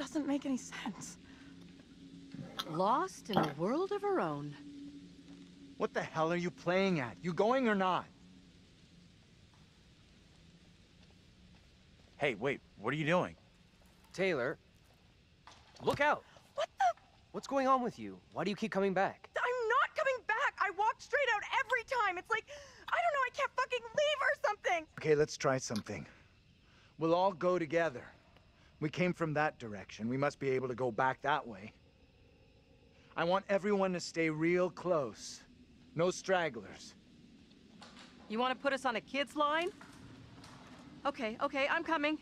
That doesn't make any sense. Lost in a world of her own. What the hell are you playing at? You going or not? Hey, wait, what are you doing? Taylor, look out! What the? What's going on with you? Why do you keep coming back? I'm not coming back. I walked straight out every time. It's like, I don't know, I can't fucking leave or something. Okay, let's try something. We'll all go together. We came from that direction. We must be able to go back that way. I want everyone to stay real close. No stragglers. You want to put us on a kid's line? Okay, okay, I'm coming.